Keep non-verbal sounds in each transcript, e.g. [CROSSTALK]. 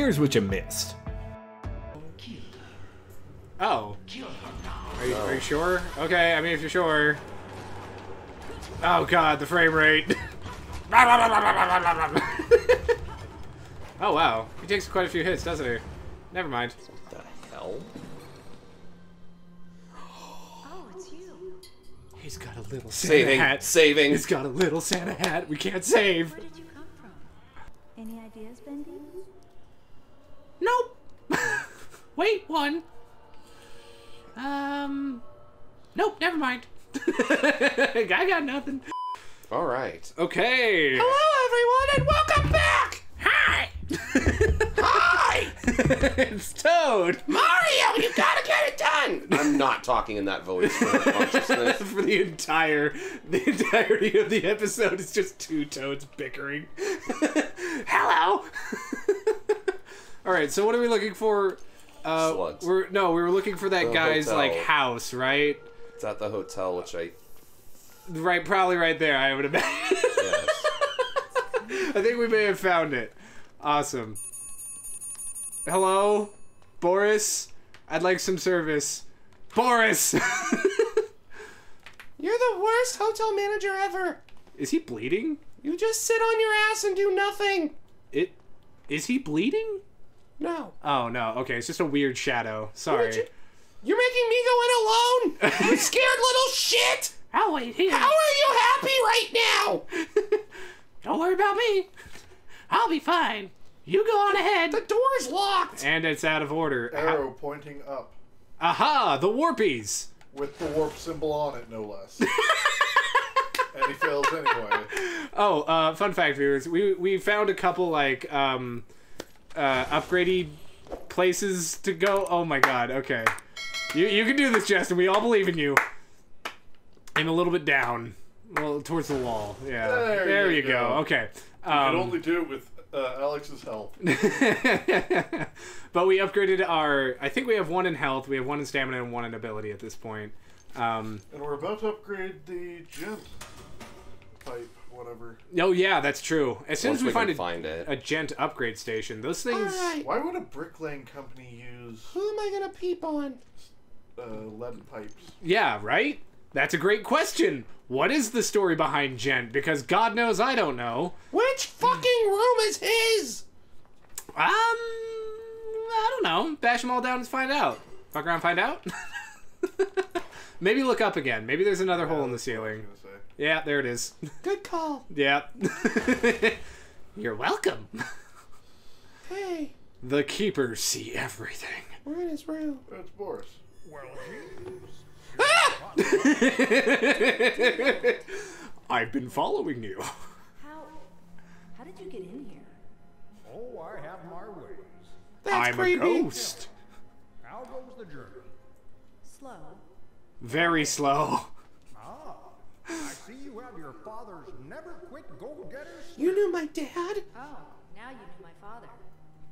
here's what you missed. Oh. Are you, are you sure? Okay, I mean, if you're sure. Oh god, the frame rate. [LAUGHS] oh wow, he takes quite a few hits, doesn't he? Never mind. What the hell? Oh, it's you. He's got a little Santa Saving. hat. Saving. He's got a little Santa hat. We can't save. Where did you come from? Any ideas, Bendy? Nope. [LAUGHS] Wait, one. Um. Nope, never mind. [LAUGHS] I got nothing. All right. Okay. Hello, everyone, and welcome back. Hi. [LAUGHS] Hi, it's Toad Mario. You gotta get it done. I'm not talking in that voice for consciousness. for the entire the entirety of the episode. It's just two toads bickering. Hello. All right. So what are we looking for? Uh, Slugs. We're no, we were looking for that The guy's hotel. like house, right? It's at the hotel, which I Right, probably right there. I would imagine. yes. [LAUGHS] I think we may have found it. Awesome. Hello, Boris. I'd like some service. Boris. [LAUGHS] You're the worst hotel manager ever. is he bleeding? You just sit on your ass and do nothing. It is he bleeding? No. Oh no. Okay, it's just a weird shadow. Sorry. you- You're making me go in alone. You scared little shit. I'll wait here. How are you happy right now? [LAUGHS] Don't worry about me. I'll be fine. You go on ahead. The door's locked. And it's out of order. How- Arrow pointing up Aha! The warpies. with the warp symbol on it, no less. [LAUGHS] and he fails anyway. Oh, uh, fun fact, viewers. We we found a couple like um, uh, upgradey places to go. Oh my god. Okay, you you can do this, Justin. We all believe in you. Aim a little bit down, well towards the wall. Yeah. There you, you go. go. Okay. You Um, can only do it with uh, Alex's help. [LAUGHS] but we upgraded our. I think we have one in health. We have one in stamina and one in ability at this point. Um, And we're about to upgrade the gent pipe, whatever. oh yeah, that's true. As soon Once as we, we find a, find it. a gent upgrade station, those things. Alright. Why would a bricklaying company use Who am I gonna peep on? uh, lead pipes? Yeah, right? That's a great question. What is the story behind Gent? Because God knows I don't know. Which fucking room is his? Um, I don't know. Bash them all down and find out. Fuck around, find out. [LAUGHS] Maybe look up again. Maybe there's another hole in the That's what I ceiling. Was gonna say. Yeah, there it is. Good call. yeah. [LAUGHS] You're welcome. Hey, The keepers see everything. we're in his room. That's Boris. [LAUGHS] I've been following you. How? How did you get in here? Oh, I have my ways. That's I'm creepy. a ghost. How goes the journey? Slow. Very slow. Ah, I see you have your father's never quit go-getter You knew my dad? Oh, now you knew my father.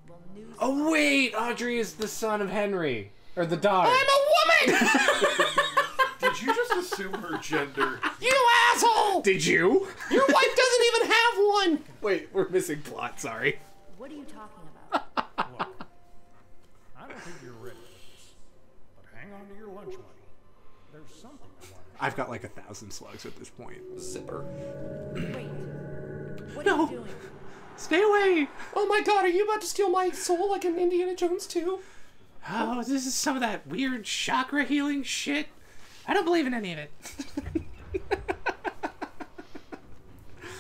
Well, news. Oh wait, Audrey is the son of Henry. Or the daughter. I'm a woman! [LAUGHS] Did you just assume her gender? you asshole! Did you? Your wife doesn't even have one! Wait, we're missing plot, sorry. What are you talking about? [LAUGHS] Look, I don't think you're ready for this, but hang on to your lunch money. There's something I want to I've got like a thousand slugs at this point. Zipper. Wait. What No. are you doing? Stay away! Oh my god, are you about to steal my soul like in Indiana Jones too? Oh, this is some of that weird chakra healing shit. I don't believe in any of it.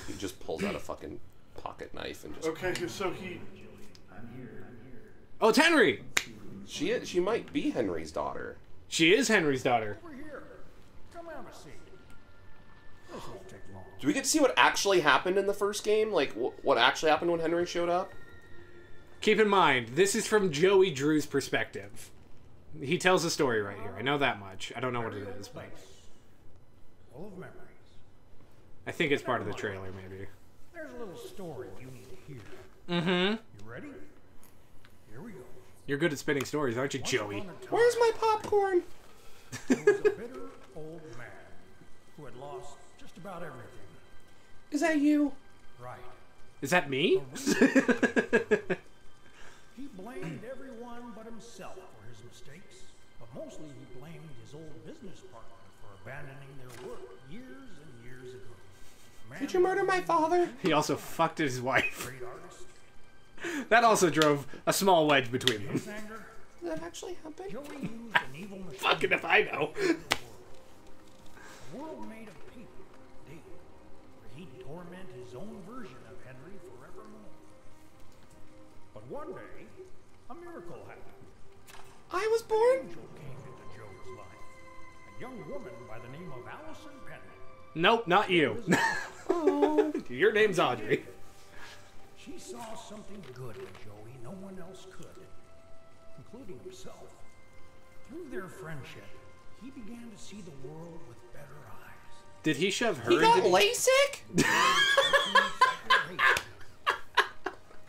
He just pulls out a fucking pocket knife and just. Okay, so he. oh, it's Henry! She she might be Henry's daughter. She is Henry's daughter. Over here. Do we get to see what actually happened in the first game? Like wh- what actually happened when Henry showed up? Keep in mind, this is from Joey Drew's perspective. He tells a story right here. I know that much. I don't know what it is, but Full of memories. I think it's part of the trailer, maybe. There's a little story you need to hear. Mm-hmm. You ready? Here we go. You're good at spinning stories, aren't you, Once Joey? upon a time, Where's my popcorn? There was a bitter old man who had lost just about everything. Is that you? Right. Is that me? [LAUGHS] He blamed everyone but himself for his mistakes, but mostly he blamed his old business partner for abandoning their work years and years ago. Man Did you murder my father? He also fucked his wife. Great artist. That also drove a small wedge between them. His Did that actually happen? Joey used an evil machine. [LAUGHS] Fucking if I know. A world made of paper, Dave, where he'd torment his own version of Henry forevermore. But one day, a miracle happened. I was born. Angel came into Joe's life. A young woman by the name of Allison Pendle. Nope, not you. Oh. [LAUGHS] Your name's Audrey. She saw something good in Joey no one else could, including himself. Through their friendship, he began to see the world with better eyes. Did he shove her He got into LASIK? [LAUGHS]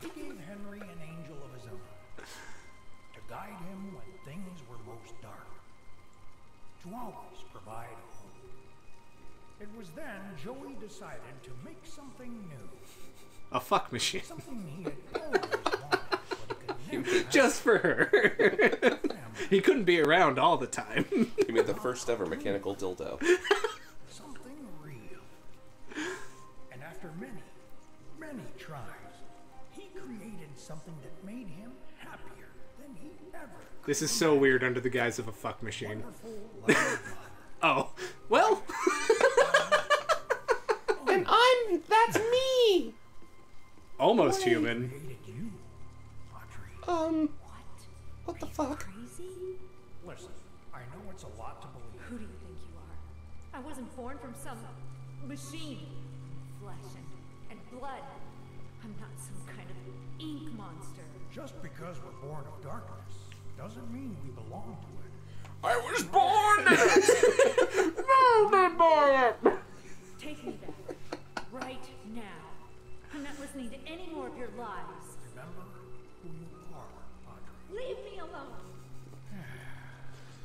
He gave Henry an angel of his own to guide him when things were most dark, to always provide hope. It was then Joey decided to make something new, a fuck machine? something he had always wanted, but he could [LAUGHS] never have Just for her. He couldn't be around all the time. [LAUGHS] He made the first ever mechanical dildo. something real. And after many, many tries, he created something that made him happier than he ever this is so weird under the guise of a fuck machine. Wonderful, loving daughter. Oh, well. [LAUGHS] and I'm. That's me! Almost human. created you, Audrey. Um, What? what the Are you fuck? It's a lot to believe. Who do you think you are? I wasn't born from some machine. Flesh and, and blood. I'm not some kind of ink monster. Just because we're born of darkness doesn't mean we belong to it. I was born! Take me back. Right now. I'm not listening to any more of your lies. Remember who you are, Audrey. Leave me alone.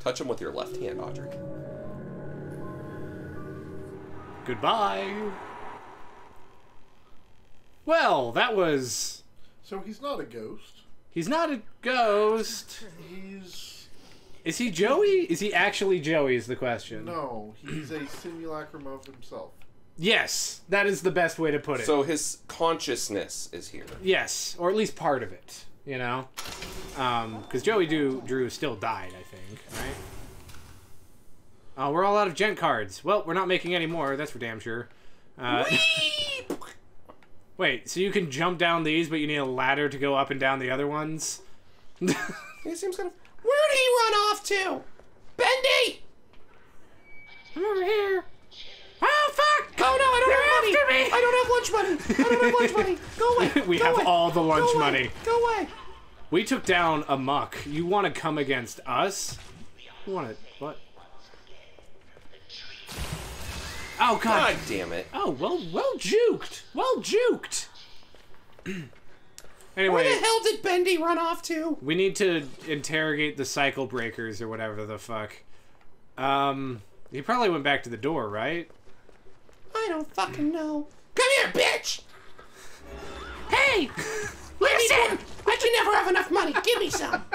Touch him with your left hand, Audrey. Goodbye. Well, that was. So he's not a ghost. He's not a ghost. He's Is he Joey? Is he actually Joey? Is the question. no. He's a simulacrum of himself. Yes, that is the best way to put it. So his consciousness is here. yes, or at least part of it. You know, because Joey do, Drew still died, I think. Right? Oh, we're all out of gent cards. Well, we're not making any more. That's for damn sure. Uh, [LAUGHS] wait, so you can jump down these, but you need a ladder to go up and down the other ones? [LAUGHS] He seems kind of. Where did he run off to? Bendy! Lunch money! I don't have lunch money! Go away! [LAUGHS] we Go have away. all the lunch Go money. Go away! We took down a muck. You want to come against us? You want to what? Oh god. God damn it. Oh well, well juked. Well juked. [CLEARS THROAT] Anyway, where the hell did Bendy run off to? we need to interrogate the cycle breakers or whatever the fuck. Um, he probably went back to the door, right? I don't fucking know. Come here, bitch! Hey, Listen! I can never have enough money. Give me some. [LAUGHS]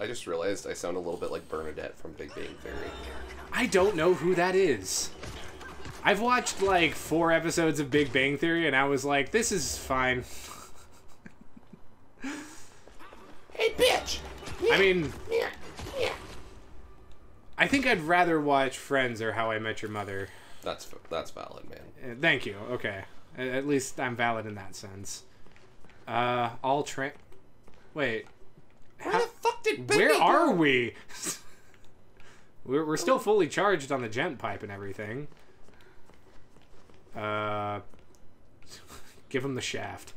I just realized I sound a little bit like Bernadette from Big Bang Theory. I don't know who that is. I've watched like four episodes of Big Bang Theory, and I was like, this is fine. [LAUGHS] Hey, bitch! I mean, Here, here. I think I'd rather watch Friends or How I Met Your Mother. That's that's valid, man. Uh, thank you. Okay, at, least I'm valid in that sense. Uh, all tra- Wait, Where the fuck did Bendy where go? are we? [LAUGHS] we're we're still fully charged on the gent pipe and everything. Uh, [LAUGHS] give him the shaft.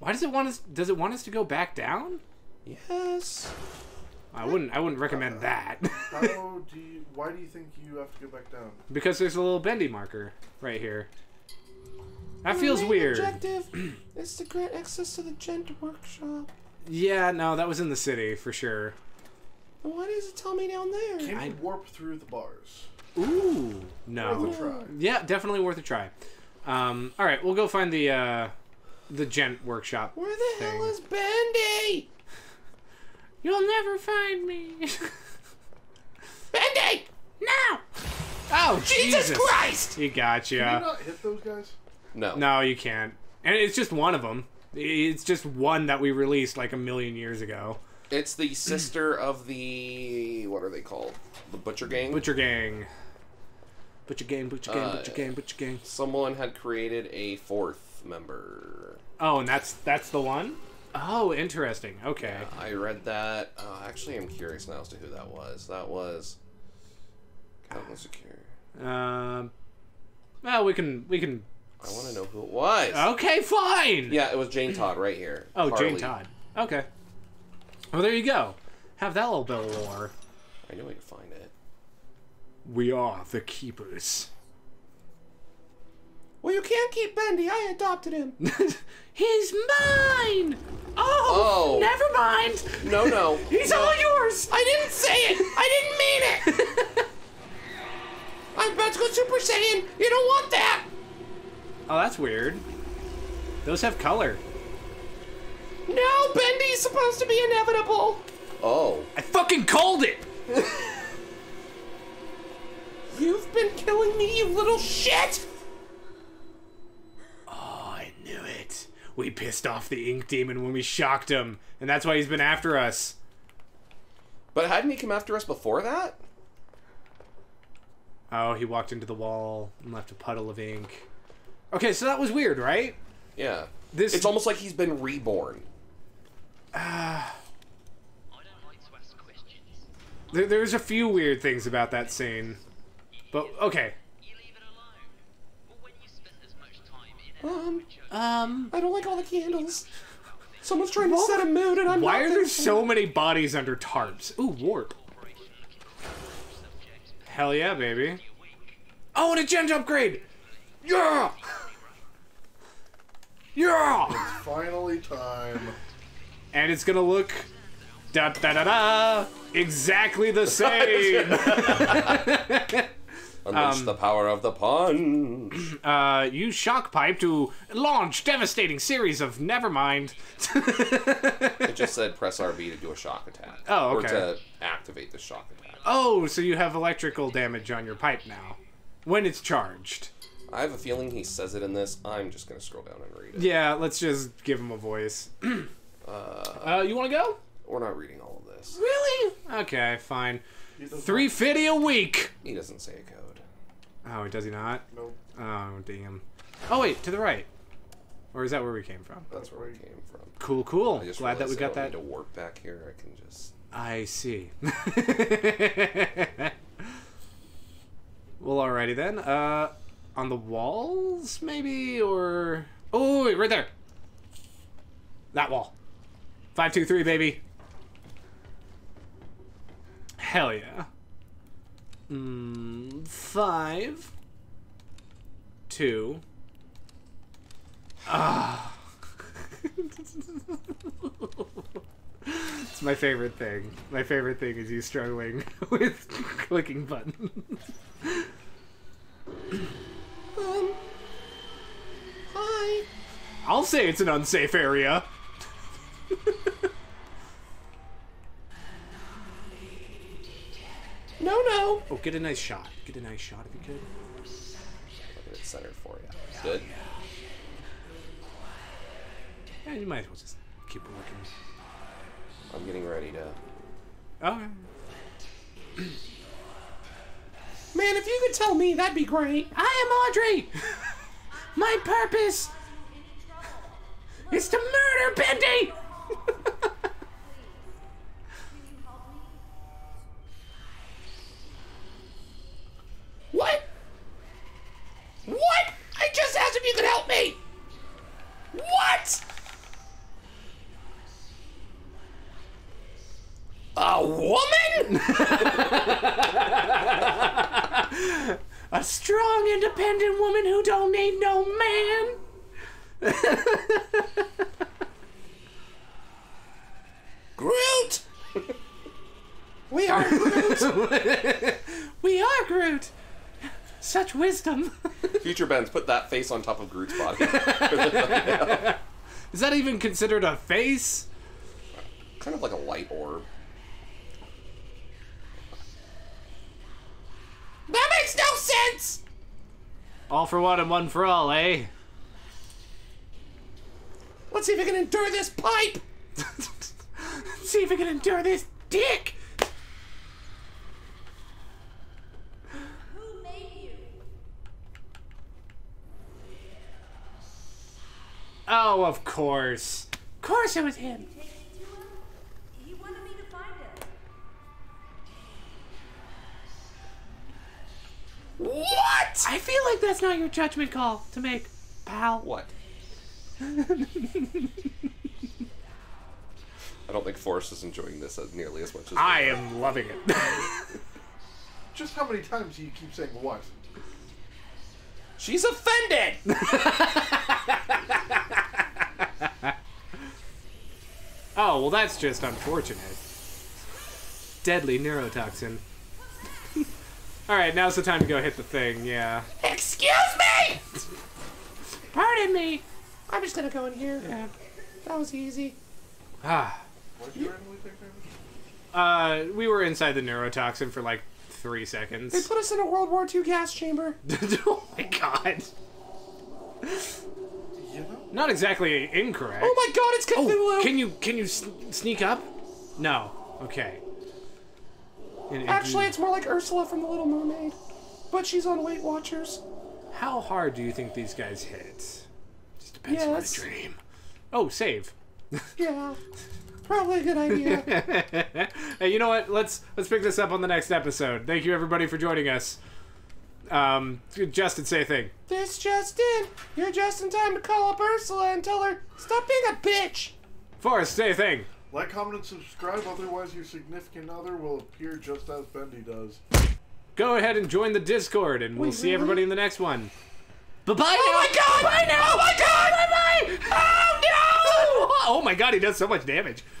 Why does it want us? Does it want us to go back down? Yes. I wouldn't. I wouldn't recommend that How [LAUGHS] do you? Why do you think you have to go back down? because there's a little bendy marker right here. That feels Main weird. Objective [CLEARS THROAT] is to grant access to the Gent workshop. Yeah, no, that was in the city for sure. But Why does it tell me down there? Can I- warp through the bars? Ooh, no. Worth a try. Yeah, definitely worth a try. Um, all right, we'll go find the uh, the gent workshop. Where the thing. hell is Bendy? You'll never find me. [LAUGHS] Bendy! now. Oh Jesus, Christ! He got Can you not hit those guys? No. No, you can't. And it's just one of them. It's just one that we released like a million years ago. It's the sister of the what are they called? The Butcher Gang. Butcher Gang. Butcher Gang, Butcher Gang, Uh, Butcher Gang, Butcher Gang. Someone had created a fourth member. Oh, and that's that's the one. Oh, interesting. Okay. I read that. Uh, actually, I'm curious now as to who that was. That was. Captain Secure. Um. Well, we can we can. I want to know who it was. Okay, fine. Yeah, it was Jane Todd right here. [CLEARS THROAT] Oh, Jane Todd. Okay. Well, there you go. Have that little bit of lore. I knew I could find it. We are the keepers. Well, you can't keep Bendy. I adopted him. [LAUGHS] He's mine. Oh, Oh. never mind. No, no. [LAUGHS] He's no. all yours. I didn't say it. I didn't mean it. I'm about to go Super Saiyan. You don't want that. Oh, that's weird. Those have color. No, Bendy's supposed to be inevitable. Oh. I fucking called it. [LAUGHS] You've been killing me, you little shit. We pissed off the ink demon when we shocked him, and that's why he's been after us. But hadn't he come after us before that? Oh, he walked into the wall and left a puddle of ink. Okay, so that was weird, right? Yeah. This It's almost like he's been reborn. I don't like to ask questions. [SIGHS] there, there's a few weird things about that scene. But okay. You leave it alone. Well, when you spent as much time in an Um, Um, I don't like all the candles. Someone's trying to set a mood, and I'm why not are there there for so many bodies under tarps? Ooh, warp. corporation looking for a subject, Hell yeah, baby. Oh, and a gent upgrade. Yeah. Yeah. It's finally, time. And it's gonna look da da da da exactly the [LAUGHS] same. [LAUGHS] Unleash Um, the power of the punch. [CLEARS THROAT] uh, use shock pipe to launch devastating series of nevermind. it just said press RB to do a shock attack. Oh, okay. Or to activate the shock attack. oh, so you have electrical damage on your pipe now when it's charged. I have a feeling he says it in this. I'm just gonna scroll down and read it. Yeah, let's just give him a voice. [CLEARS THROAT] uh, you want to go? We're not reading all of this. Really? Okay, fine. Three fifty a week. He doesn't say a code. Oh, does he not? Nope. Oh, damn. Oh wait, to the right. Or is that where we came from? That's where we came from. Cool, cool. Glad that we got I that. need to warp back here. I can just. I see. [LAUGHS] well, alrighty then. Uh, on the walls, maybe, or oh, wait, right there. That wall. Five, two, three, baby. Hell yeah. Mm, five. Two. Ah. [LAUGHS] It's my favorite thing. My favorite thing is you struggling [LAUGHS] with clicking buttons. Um. Hi. I'll say it's an unsafe area. Get a nice shot. Get a nice shot if you could. Look at it centered for you. Good. Yeah, you might as well just keep working. I'm getting ready to. Okay. [CLEARS THROAT] Man, if you could tell me, that'd be great. I am Audrey. [LAUGHS] My purpose is to murder Bendy. What? What? I just asked if you could help me. What? A woman? [LAUGHS] A strong, independent woman who don't need no man. [LAUGHS] Groot. we are Groot. [LAUGHS] We are Groot. Such wisdom. Future Ben's put that face on top of Groot's body. Is that even considered a face? Kind of like a light orb. That makes no sense! All for one and one for all, eh? Let's see if I can endure this pipe! Let's [LAUGHS] see if I can endure this dick. Who made you? Oh, of course. Of course it was him. Take me to him? What? I feel like that's not your judgment call to make, pal. What? [LAUGHS] I don't think Forrest is enjoying this as nearly as much as I am loving it. [LAUGHS] Just how many times do you keep saying what? She's offended. [LAUGHS] oh, well, that's just unfortunate. Deadly neurotoxin. All right, now's the time to go hit the thing. Yeah. Excuse me! Pardon me. I'm just gonna go in here. Yeah. That was easy. Ah. Why'd you randomly pick that? Uh, we were inside the neurotoxin for like three seconds. They put us in a World War II gas chamber. [LAUGHS] oh my god. Did you know? Not exactly incorrect. Oh my god, it's Cthulhu! Oh, can you can you sneak up? No. Okay. Actually, it's more like Ursula from The Little Mermaid. But she's on Weight Watchers. how hard do you think these guys hit? Just depends on the dream. Oh, save. [LAUGHS] Yeah. Probably a good idea. [LAUGHS] hey, you know what? Let's let's pick this up on the next episode. Thank you everybody for joining us. Um, Justin, say a thing. this Justin. You're just in time to call up Ursula and tell her, stop being a bitch! Forrest, say a thing. Like, comment, and subscribe, otherwise your significant other will appear just as Bendy does. Go ahead and join the Discord, and we'll Wait, see really? everybody in the next one. Bye bye. Oh my god! Bye now. Oh my god! Bye bye. Oh no! [LAUGHS] Oh my god, he does so much damage.